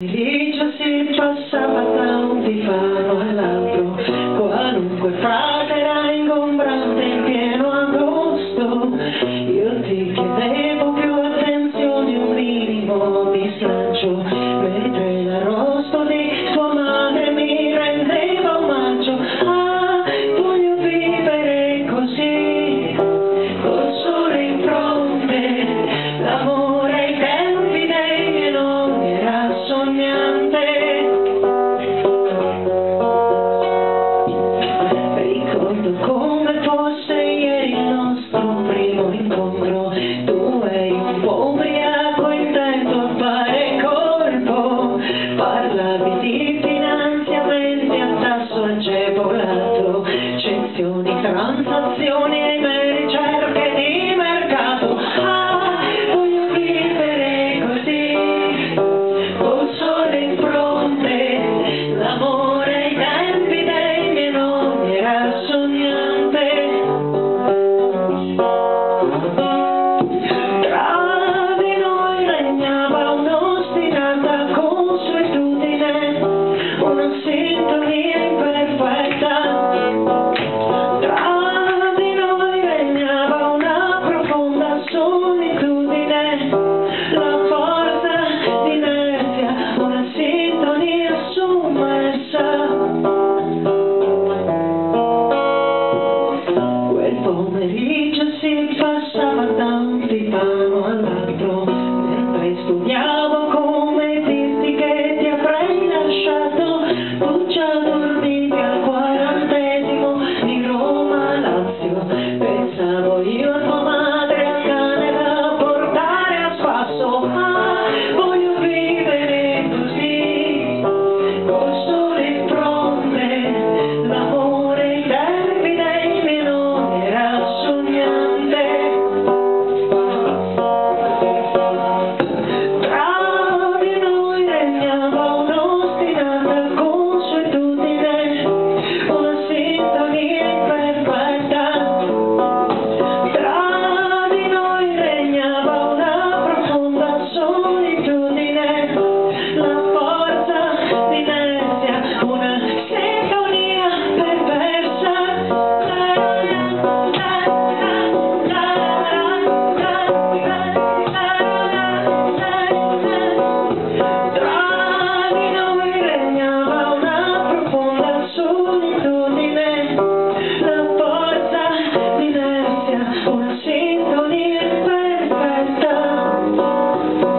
Dirige se passava tão viva. emociones. for some of be people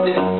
this